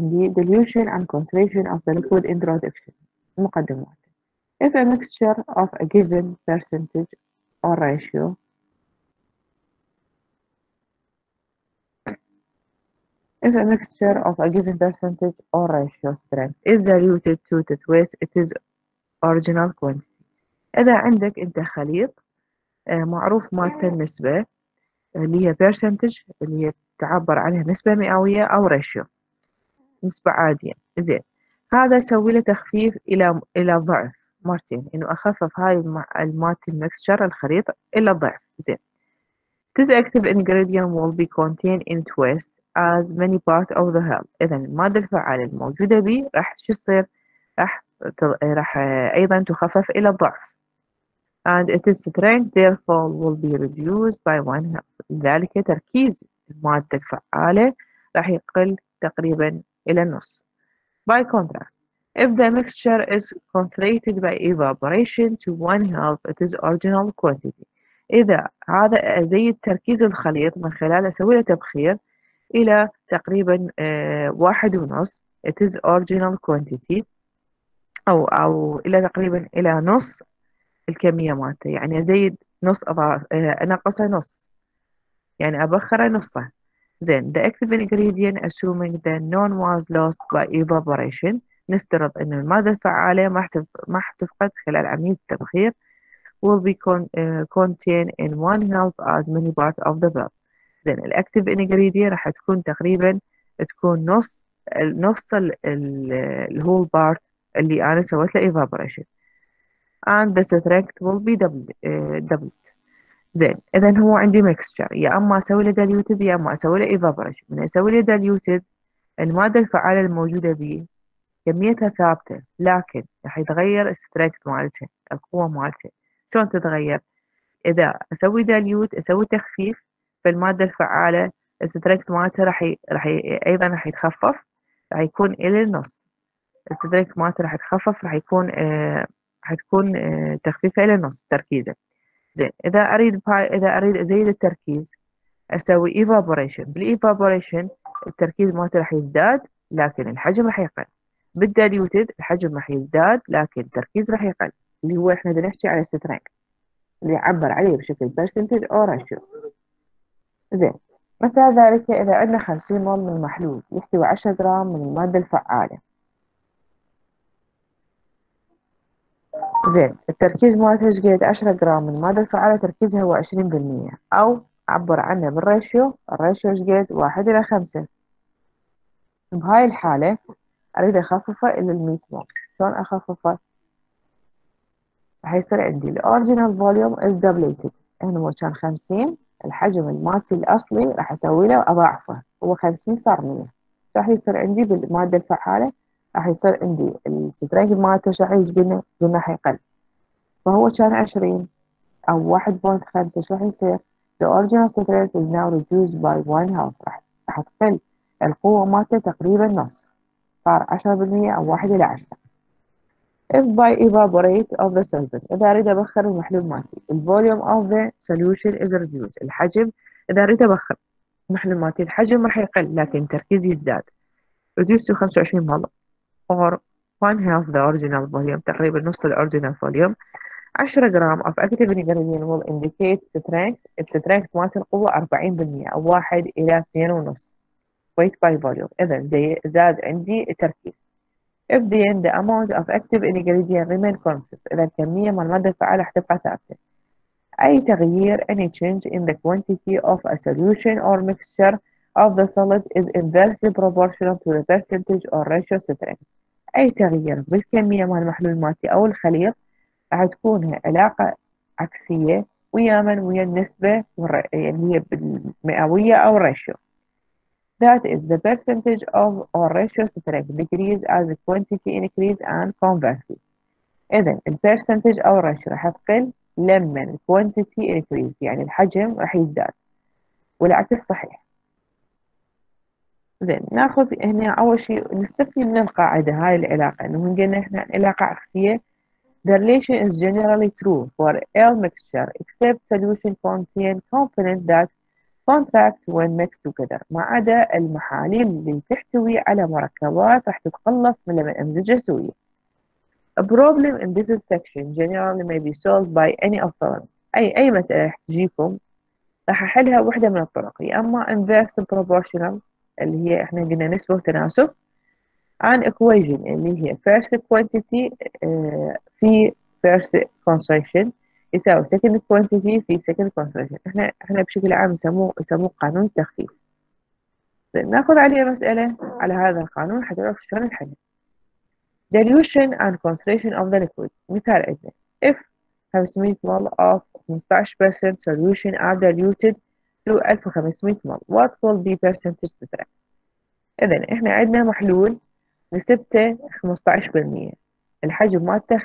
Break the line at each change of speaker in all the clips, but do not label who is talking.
عندي dilution and concentration of the liquid introduction المقدمات if a mixture of a given percentage or ratio If a mixture of a given percentage or ratio strength is diluted to twice its original quantity إذا عندك أنت خليط معروف مالته النسبة اللي هي percentage اللي هي تعبر عنها نسبة مئوية أو ratio نسبة عادية. زين. هذا أسوي له تخفيف إلى إلى ضعف. مرتين. إنه أخفف هاي المات المكسشر الخليط إلى ضعف. زين. This active ingredient will be contained in twice as many part of the whole إذا المادة الفعالة الموجودة به راح شو تصير راح راح أيضا تخفف إلى الضعف and its strength therefore will be reduced by one half لذلك تركيز المادة الفعالة راح يقل تقريبا إلى النص. By contrast if the mixture is concentrated by evaporation to one half its original quantity. إذا هذا زي تركيز الخليط من خلال أسوي له تبخير إلى تقريبا واحد ونص it is original quantity أو أو إلى تقريبا إلى نص الكمية مالته. يعني أزيد نص أضاعف أنقصه نص. يعني أبخره نصه زين the active ingredient assuming the non was lost by evaporation نفترض أن المادة الفعالة ما ما حتفقد خلال عملية التبخير will be con, uh, contained in one half as many parts of the bulk زين الاكتيف ingredient راح تكون تقريبا تكون نص نص ال whole part اللي أنا سويت له evaporation and the strength will be doubled, uh, doubled. زين اذا هو عندي mixture يا أما أسوي له diluted يا أما أسوي له evaporation. من أسوي له diluted المادة الفعالة الموجودة به كميتها ثابتة لكن راح يتغير ال strength مالتها القوة مالتها شلون تتغير؟ إذا أسوي dilute أسوي تخفيف فالمادة الفعالة ال strength مالتها راح ي... راح ي... أيضا راح يتخفف راح يكون إلى النص. ال strength مالتها راح يتخفف راح يكون آه... راح تكون آه... تخفيفها إلى النص تركيزه. زين. إذا أريد. إذا أريد أزيد التركيز أسوي evaporation. بال evaporation التركيز مالته راح يزداد لكن الحجم راح يقل. بال diluted الحجم راح يزداد لكن التركيز راح يقل. اللي هو إحنا بنحكي على strength اللي يعبر عليه بشكل percentage أو ratio. زين. مثل ذلك إذا عندنا 50 مل من محلول يحتوي 10 جرام من المادة الفعالة. زين التركيز مالتها إيش قد 10 جرام من المادة الفعالة تركيزها هو 20% أو عبر عنه بال ratio ال ratio قد؟ 1 إلى 5 بهاي الحالة أريد أخففه إلى 100 مل شلون أخففه؟ راح يصير عندي. ال original volume is doubled هنا هو كان 50 الحجم المالتي الأصلي راح أسوي له أضاعفه. هو 50 صار 100 راح يصير عندي بالمادة الفعالة راح يصير عندي ال strength مالته راح قلنا قلنا يقل. فهو كان 20 أو 1.5 شو راح يصير؟ The original strength is now reduced by one half. راح راح تقل القوة مالته تقريبا نص. صار 10% أو 1 إلى 10 if by evaporate of the solvent. إذا أريد أبخر المحلول مالتي. ال volume of the solution is reduced. الحجم إذا أريد أبخر المحلول مالتي الحجم راح يقل لكن التركيز يزداد. Reduced to 25 مول or one half the original volume تقريبا نص ال original volume 10 جرام of active ingredient will indicate strength strength مالت القوة 40% أو 1 إلى 2.5 weight by volume إذا زي زاد عندي التركيز if then the amount of active ingredient remain constant إذا الكمية من المادة الفعالة حتبقى ثابتة أي تغيير any change in the quantity of a solution or mixture of the solid is inversely proportional to the percentage or ratio strength أي تغيير بالكمية مال المحلول مالتي أو الخليط راح تكون علاقة عكسية ويا من ويا النسبة يعني هي بالمئوية أو الريشيو that is the percentage of or ratio strength decrease as quantity increase and conversely إذا percentage أو الراتيو راح تقل لما quantity increase يعني الحجم راح يزداد. والعكس صحيح. زين ناخذ هنا أول شيء نستفيد من القاعدة هاي العلاقة إنه قلنا إحنا علاقة عكسية The relation is generally true for all mixture except solution contain component that contract when mixed together ما عدا المحاليل اللي تحتوي على مركبات راح تتخلص من لما أمزجها سوية A problem in this section generally may be solved by any of them أي أي مسألة راح تجيكم راح أحلها واحدة من الطرق يا أما inverse proportional اللي هي إحنا قلنا نسبة وتناسب عن equation اللي هي first quantity uh, في first concentration يساوي second quantity في second concentration إحنا إحنا بشكل عام يسموه يسموه قانون التخفيف ناخذ عليه مسألة على هذا القانون حتى نعرف شلون نحلها dilution and concentration of the liquid مثال عندنا if 500 mol of 15% solution are diluted to 1500 mol what will be percentage difference إذا إحنا عندنا محلول نسبته 15% الحجم مالته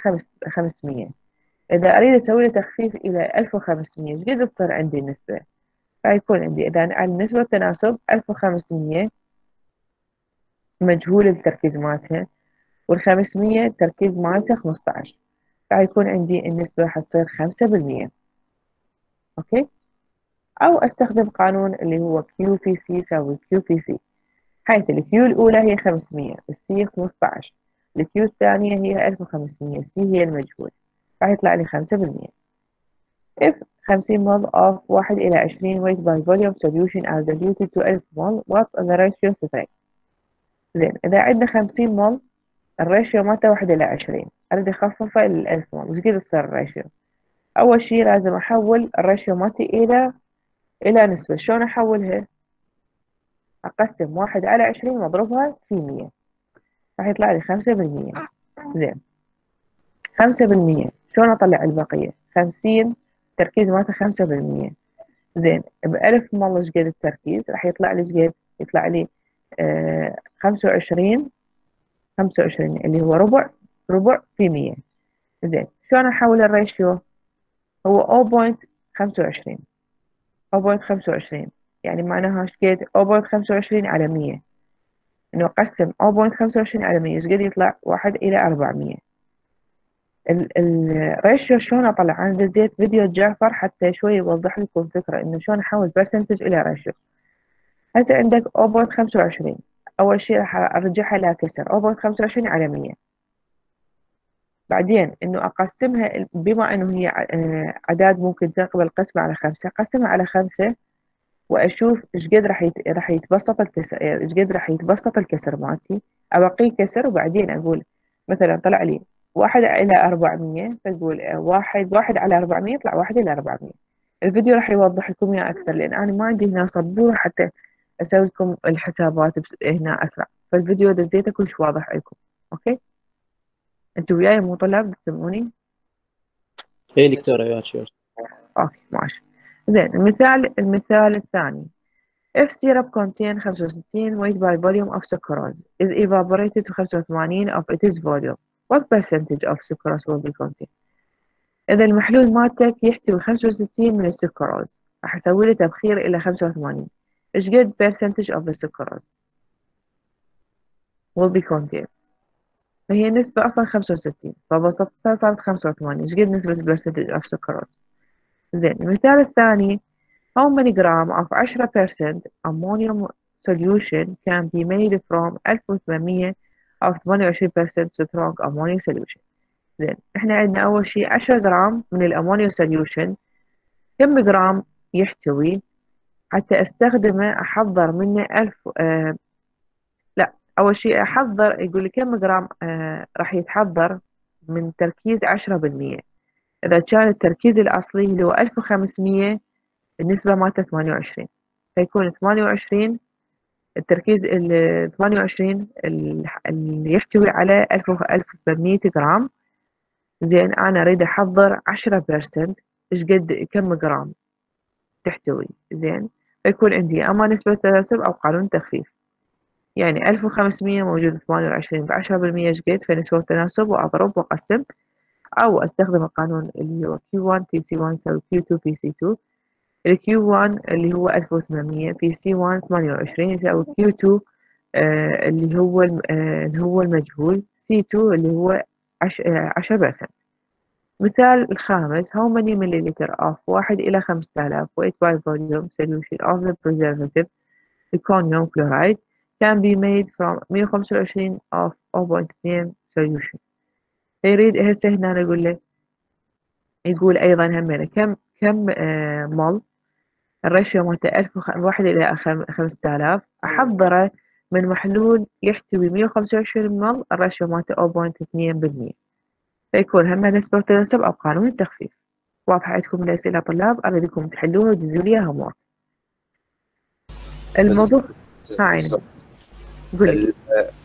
500 إذا أريد أسوي له تخفيف إلى 1500 إيش قد تصير عندي النسبة؟ فيكون عندي إذا على النسبة التناسب 1500 مجهول التركيز مالتها وال500 التركيز مالتها 15 راح يكون عندي النسبة حتصير 5% أوكي؟ أو أستخدم قانون اللي هو Q في C يساوي Q في C. حيث ال Q الأولى هي 500 ال C 15 ال Q الثانية هي 1500 C هي المجهول. راح يطلع لي 5% if 50 mL of 1 إلى 20 weight by volume solution are diluted to 1000 mL what the ratio strength زين إذا عندنا 50 مل ال ratio مالته 1 إلى 20 أريد أخففه إلى 1000 مل إيش قد تصير ال ratio أول شي لازم أحول الريشيو مالتي إلى إلى نسبة. شلون أحولها؟ أقسم واحد على عشرين وأضربها في مية. راح يطلع لي خمسة بالمية. زين. خمسة بالمية. شلون أطلع البقية؟ خمسين. تركيز مالته خمسة بالمية. زين. بألف مرة شقد التركيز؟ راح يطلع لي شقد يطلع لي آه، خمسة وعشرين. خمسة وعشرين اللي هو ربع. ربع في مية. زين. شلون أحول ال ratio؟ هو 0.25 أو أبعد خمسة وعشرين. يعني معناها شقد أبعد خمسة وعشرين على مية. إنه أقسم أو أبعد خمسة وعشرين على مية شكد يطلع؟ واحد إلى أربعمية. ال ratio شلون أطلع؟ أنا دزيت فيديو جعفر حتى شوي يوضح لكم فكرة إنه شلون أحول percentage إلى ratio هسه عندك أو أبعد خمسة وعشرين. أول شي راح أرجعها إلى كسر. أو أبعد خمسة وعشرين على مية. بعدين إنه أقسمها بما إنه هي آه، اعداد ممكن تقبل قسمة على خمسة أقسمها على خمسة وأشوف إيش قد راح. راح يتبسط الكسر إيش قد راح يتبسط الكسر مالتي. أبقيه كسر وبعدين أقول مثلا طلع لي واحد إلى أربعمية فأقول واحد واحد على أربعمية يطلع واحد إلى أربعمية. الفيديو راح يوضح لكم إياه أكثر لأن أنا ما عندي هنا سبورة حتى أسوي لكم الحسابات هنا أسرع. فالفيديو دزيته كلش واضح لكم. أوكي؟ أنتوا وياي مو طلاب تسمعوني؟
إيه دكتورة وياك
أوكي ماشي زين المثال المثال الثاني if syrup contain 65 weight by volume of sucrose is evaporated to 85 of its volume what percentage of sucrose will be contained إذا المحلول مالتك يحتوي 65 من السكروز راح أسوي له تبخير إلى 85 إيش قد percentage of the sucrose will be contained فهي النسبة أصلا 65 فبسطتها صارت 85 إيش قد نسبة percentage of sucrose زين المثال الثاني how many gram of 10% ammonium solution can be made from 1800 of 28% strong ammonia solution زين إحنا عندنا أول شيء 10 جرام من ال ammonia solution كم جرام يحتوي؟ حتى أستخدمه أحضر منه 1000 أول شيء أحضر يقول لي كم جرام آه راح يتحضر؟ من تركيز 10% إذا كان التركيز الأصلي اللي هو 1500 النسبة مالته 28 فيكون 28 التركيز ال 28 اللي يحتوي على 1800 جرام. زين أنا أريد أحضر 10% إيش قد كم جرام تحتوي؟ زين فيكون عندي أما نسبة تناسب أو قانون تخفيف. يعني 1500 موجود 28 ب 10% إيش قد؟ فنسبة تناسب وأضرب وأقسم أو أستخدم القانون اللي هو Q1 في C1 يساوي Q2 في C2 ال Q1 اللي هو 1800 في C1 28 يساوي Q2 آه اللي هو آه اللي هو المجهول C2 اللي هو 10% مثال الخامس how many milliliter of واحد إلى خمسة آلاف weight by volume solution of the preservative benzalkonium chloride can be made from 125 of 0.2 solution. فيريد هسه هنا يقول له يقول أيضا همنا كم كم آه مل ال ratio مالته ألف واحد إلى خمسة آلاف. أحضره من محلول يحتوي 125 مل ال ratio مالته 0.2% فيكون هم نسبة وتناسب أو قانون التخفيف. واضحة عندكم الأسئلة طلاب؟ أريدكم تحلوها وتدزوا لي الموضوع ها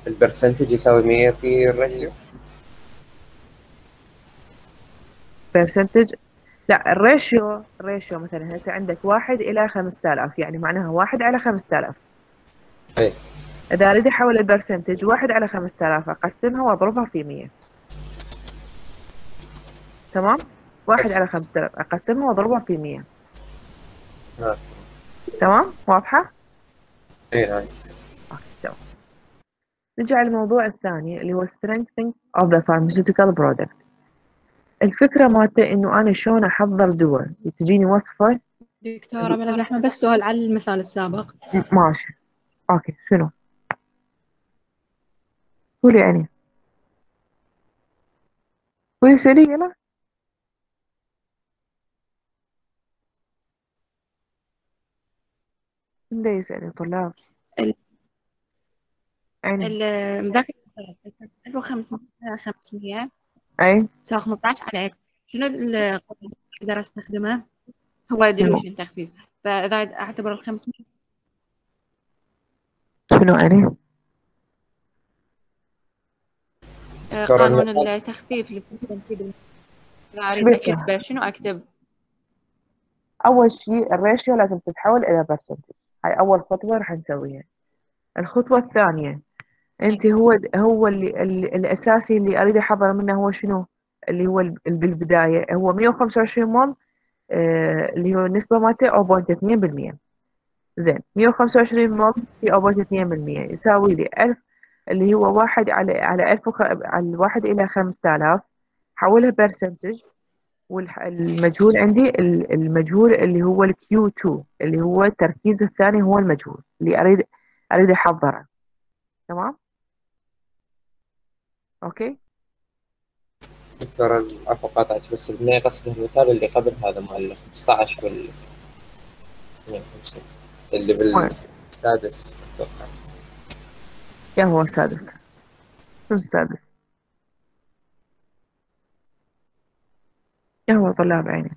البرسنتج يساوي 100 في الريشيو
برسنتج لا الريشيو الريشيو مثلا هسه عندك واحد إلى خمسة آلاف يعني معناها واحد على خمسة آلاف
أي
إذا أريد أحول البرسنتج واحد على خمسة آلاف أقسمها وأضربها في مية. تمام؟ واحد. على خمسة آلاف أقسمها وأضربها في مية.
نعم
تمام؟ واضحة؟
اي نعم
تمام نرجع للموضوع الثاني اللي هو strengthening of the pharmaceutical product. الفكرة مالته إنه أنا شلون أحضر دواء؟ تجيني وصفة؟
دكتورة من الرحمة بس سؤال على المثال السابق.
ماشي. أوكي شنو؟ قولي يعني قولي سري يلا. من ده يسأل
المذاكرة 1500 500
أي.
تساوي 15 على إكس شنو القطر اللي أقدر استخدمه؟ هو dilution تخفيف. فإذا أعتبر ال 500
شنو يعني؟
آه،
ترى
قانون التخفيف اللي استخدم شنو أكتب؟
أول شيء ال ratio لازم تتحول إلى percentage هاي أول خطوة راح نسويها. الخطوة الثانية أنت هو هو اللي, الأساسي اللي أريد أحضر منه هو شنو؟ اللي هو ال- بالبداية. هو 125 مل آه اللي هو النسبة مالته 0.2% زين 125 مل في 0.2% يساوي لي 1000 اللي هو واحد على على 1000 وخ... على واحد إلى 5000 حولها percentage والمجهول عندي ال- المجهول اللي هو ال Q 2 اللي هو التركيز الثاني هو المجهول اللي أريد أريد أحضره. تمام؟ أوكي.
دكتور العفو قاطعك بس البنية قصده المثال اللي قبل هذا مال 15 وال 150 اللي بالسادس أتوقع.
يا هو السادس. شو السادس؟ يا هو طلاب عيني.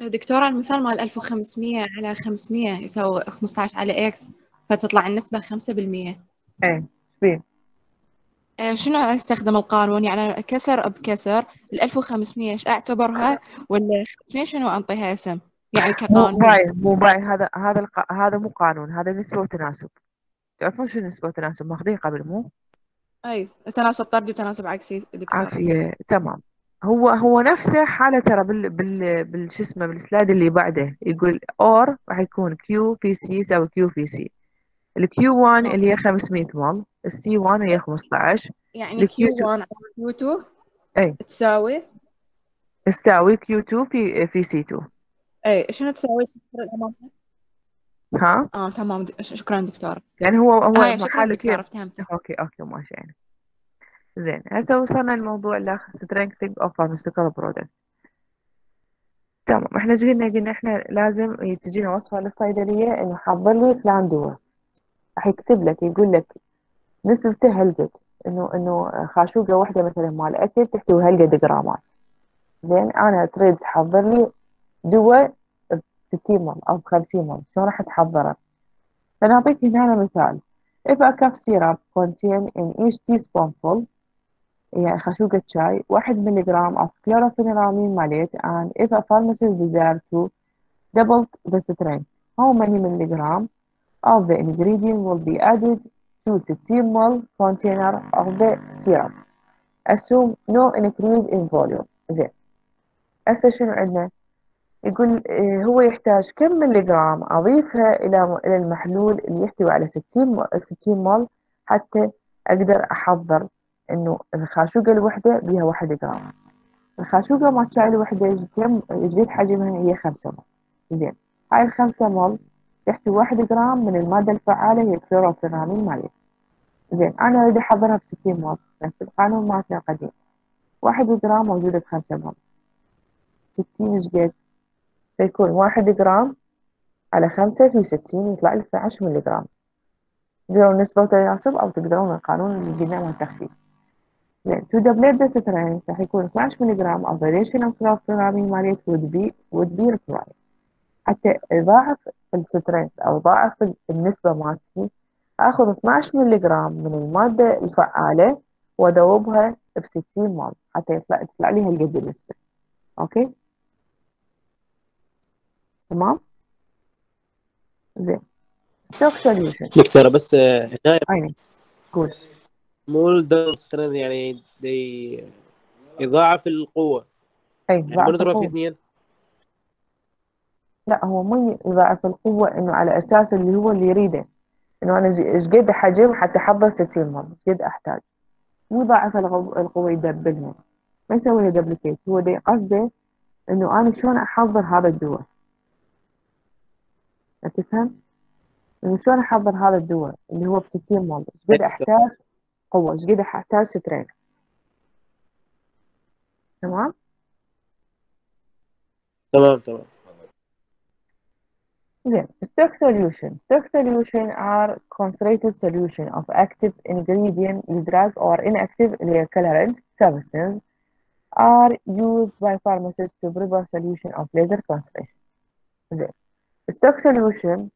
دكتورة المثال مال 1500 على 500 يساوي 15 على x فتطلع النسبة 5%
إيه. شبيه
آه، شنو استخدم القانون؟ يعني كسر بكسر ال 1500 إيش أعتبرها؟ ولا 500 شنو أنطيها اسم؟ يعني
مو
كقانون.
باي مو باي هذا هذا الق... هذا مو قانون هذا نسبة وتناسب. تعرفون شو نسبة وتناسب؟ ماخذين قبل مو؟
اي تناسب طردي وتناسب عكسي دكتور.
عافية تمام. هو هو نفسه حالة ترى بال بال بال شو اسمه بال slide اللي بعده يقول or راح يكون كيو في سي يساوي كيو في سي الكيو 1
آه.
اللي هي 500 مل ال C 1 هي 15
يعني
ال
Q Q 1 على Q 2
أي.
تساوي؟
تساوي Q 2 في في C 2
أي شنو تساوي؟
ها؟
آه تمام. شكرا دكتور.
يعني هو هو حالتين
دكتور فهمت.
okay okay ماشي يعني. زين هسه وصلنا لموضوع الاخ strengthening of pharmaceutical product تمام إحنا جينا قلنا إحنا لازم تجينا وصفة للصيدلية إنه حضر لي فلان دواء. راح يكتب لك يقول لك نسبته هالقد إنه إنه خاشوقة واحدة مثلا مال أكل تحتوي هالقد جرامات. زين أنا تريد تحضر لي دواء ب 60 مل أو ب 50 مل شلون راح تحضره فنعطيك هنا مثال. if a cup syrup contain in each teaspoonful يعني خشوقة شاي واحد ملغرام of chlorophenylramine maleate and if a pharmacist desire to double the strength. how many milligram of the ingredient will be added to 60 ml container of the syrup. Assume no increase in volume. زين. هسه شنو عندنا؟ يقول آه، هو يحتاج كم ملغرام أضيفها إلى إلى المحلول اللي يحتوي على 60 م- 60 مل حتى أقدر أحضر إنه الخاشوقة الوحدة بيها واحد جرام. الخاشوقة مال شاي الوحدة كم؟ قد حجمها هي خمسة مل. زين. هاي الخمسة مل تحتوي واحد جرام من المادة الفعالة هي ال chlorpheniramine maleate زين أنا أريد أحضرها بستين مل نفس القانون مالتنا القديم واحد جرام موجودة بخمسة مل ستين إيش قد فيكون واحد جرام على خمسة في ستين يطلع لي 12 ملي جرام تقدرون نسبة وتناسب أو تقدرون القانون اللي قلنا مال التخفيف. زين to double the strength راح يكون 12 ملي جرام of variation of chlorpheniramine maleate would be would be required. حتى يضاعف ال strength أو ضاعف النسبة مالتي آخذ 12 ملي جرام من المادة الفعالة وأذوبها ب 60 مل حتى يطلع تطلع لي هالقد النسبة. okay؟ تمام؟ زين. stock solution
دكتورة بس آه، هنا
عيني قول.
مو ال double strength يعني دي يضاعف القوة.
أي
يعني نضرب في اثنين؟
لا هو مو يضاعف القوة إنه على أساس اللي هو اللي يريده. إنه أنا ج- إيش قد حجم حتى أحضر 60 مرة؟ قد أحتاج؟ مو يضاعف القوة يدبلها ما يسوي له دبليكيت هو دي قصده إنه أنا شلون أحضر هذا الدواء؟ تفهم؟ إنه شلون أحضر هذا الدواء اللي هو ب 60 مرة؟ إيش قد
أيوة.
أحتاج قوة؟ إيش قد أحتاج سترين تمام؟
تمام تمام.
Then, stock solution. Stock solution are concentrated solution of active ingredient, drug or inactive colorant substance are used by pharmacists to prepare solution of laser concentration. زين stock solution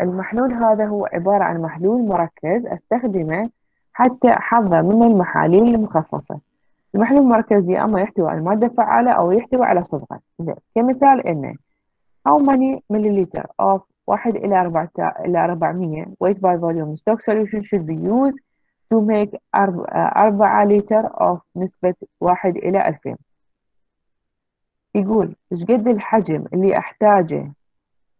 المحلول هذا هو عبارة عن محلول مركز استخدمه حتى أحضر منه المحاليل المخففة المحلول المركز يا أما يحتوي على مادة فعالة أو يحتوي على صبغة زين كمثال إنه how many milliliter of 1 إلى 4 إلى 400 weight by volume stock solution should be used to make 4 لتر of نسبة 1 إلى 2000 يقول إيش قد الحجم اللي أحتاجه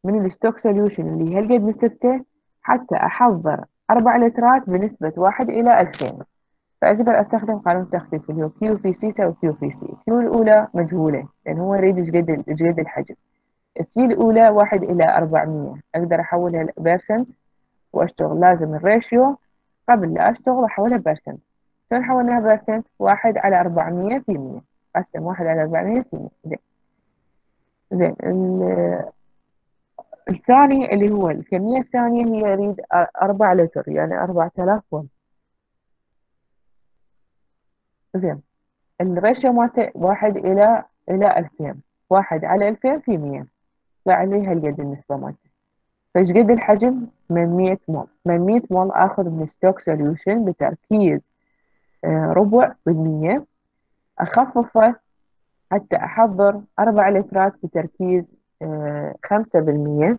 من ال stock solution اللي هالقد نسبته؟ حتى أحضر 4 لترات بنسبة 1 إلى 2000 فأقدر أستخدم قانون التخفيف اللي هو كيو في سي يساوي كيو في سي كيو الأولى مجهولة لأن هو يريد إيش قد الحجم. ال C الأولى واحد إلى أربعمية. أقدر أحولها ل percent وأشتغل. لازم ال ratio قبل لا أشتغل أحولها percent شلون حولناها percent واحد على أربعمية في مية. قسم واحد على أربعمية في مية. زين. زين. ال- الثاني اللي هو الكمية الثانية هي يريد أربع لتر يعني أربعة آلاف مل. زين. ال ratio مالته واحد إلى إلى ألفين. واحد على ألفين في مية. طلع عليها القد النسبة مالته فايش قد الحجم؟ من 100 مل. من 100 مل آخذ من stock solution بتركيز آه، ربع بالمية. أخففه حتى أحضر أربع لترات بتركيز آه، خمسة بالمية.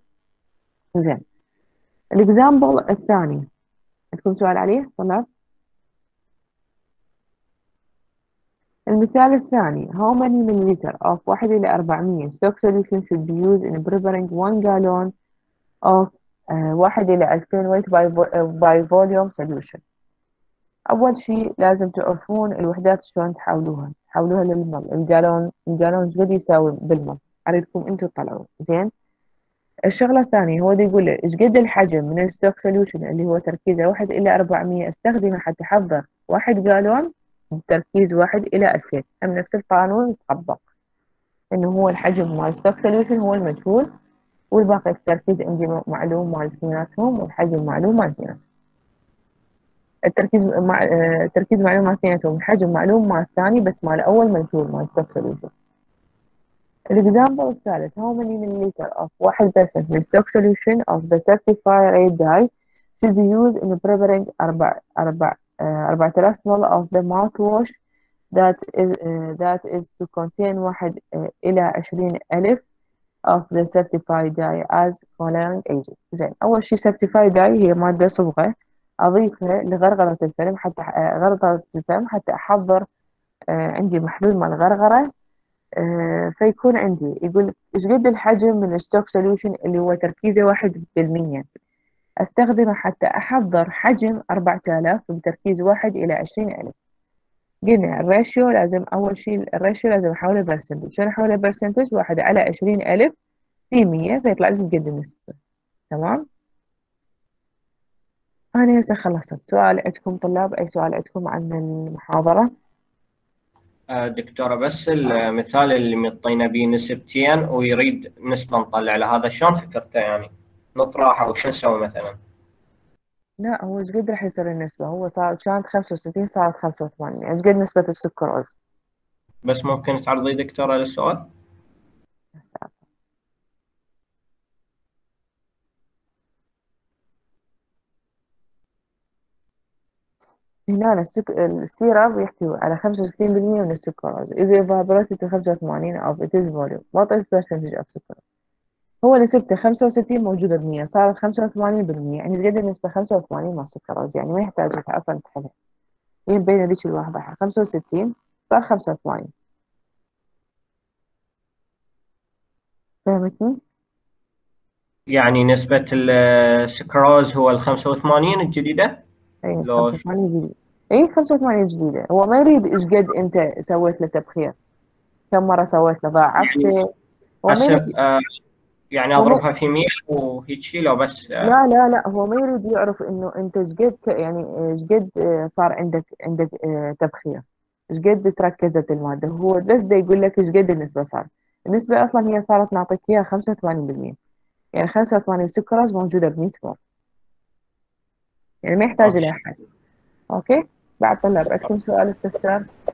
زين. ال example الثاني. عندكم سؤال عليه؟ طلاب المثال الثاني. How many milliliter of 1 إلى 400 stock solution should be used in preparing 1 gallon of uh, 1 إلى 2000 weight by, uh, by volume solution. أول شيء لازم تعرفون الوحدات شلون تحولوها. تحولوها للمل الجالون الجالون إيش قد يساوي بالمل أريدكم أنتم تطلعوا زين؟ الشغلة الثانية هو دي يقول إيش قد الحجم من ال stock solution اللي هو تركيزه 1 إلى 400 أستخدمه حتى أحضر 1 جالون بتركيز 1 إلى 2000 هم نفس القانون يطبق إنه هو الحجم مال stock solution هو المجهول. والباقي التركيز عندي معلوم مال اثنيناتهم والحجم معلوم مال اثنيناتهم التركيز مع آه، التركيز معلوم مال اثنيناتهم الحجم معلوم مال الثاني بس مال الأول مجهول مال stock solution الإكزامبل الثالث. How many milliliter of 1% من stock solution of the certified red dye should be used in preparing أربع أربع آه، 4000 ml of the mouthwash that is uh, that is to contain واحد آه، إلى 20 ألف of the certified dye as coloring agent. زين أول شي certified dye هي مادة صبغة أضيفها لغرغرة الفيلم حتى آه، غرغرة الفيلم حتى أحضر آه، عندي محلول مال غرغرة آه، فيكون عندي يقول إيش قد الحجم من ال stock solution اللي هو تركيزه واحد بالمية. أستخدمه حتى أحضر حجم 4000 بتركيز واحد إلى 20000 قلنا ال ratio لازم أول شيء ال ratio لازم أحوله percentage شلون أحوله percentage واحد على عشرين ألف في مية فيطلع لك قد النسبة. تمام؟ أنا هسه خلصت. سؤال عندكم طلاب؟ أي سؤال عندكم عن المحاضرة؟
آه، دكتورة بس المثال اللي مطينا به نسبتين ويريد نسبة نطلع له. هذا شلون فكرته يعني؟ شو نسوي مثلا.
لا هو إيش قد راح يصير النسبة. هو صار كانت خمسة وستين صارت خمسة وثمانين. إيش قد نسبة السكروز
بس ممكن تعرضي دكتورة للسؤال
هنا السك... السيرب يحتوي على خمسة وستين بالمية من السكروز إذا evaporated to خمسة وثمانين of its volume. What is percentage of sucrose هو نسبته خمسة وستين موجودة بمية صارت خمسة وثمانين بالمية يعني إيش قد النسبة خمسة وثمانين مع السكروز يعني ما يحتاج لك أصلا تحلها. هي بين ذيك الواحدة خمسة وستين صار خمسة وثمانين. فهمتني؟
يعني نسبة السكروز هو ال 85 الجديدة؟
اي
لو
85 جديد. اي 85 جديدة. هو ما يريد إيش قد أنت سويت له تبخير. كم مرة سويت له ضاعفته يريد
حسب يعني أضربها في 100 وهيك شيء لو بس
لا لا لا هو ما يريد يعرف إنه أنت إيش قد ك- يعني إيش قد آه، صار عندك عندك آه، تبخير إيش قد تركزت المادة. هو بس ده يقول لك إيش قد النسبة صار. النسبة أصلا هي صارت نعطيك إياها 85% يعني 85 سكروز موجودة ب 100 مول. يعني ما يحتاج. لها حل أوكي؟ بعد طلاب عندكم سؤال استفسار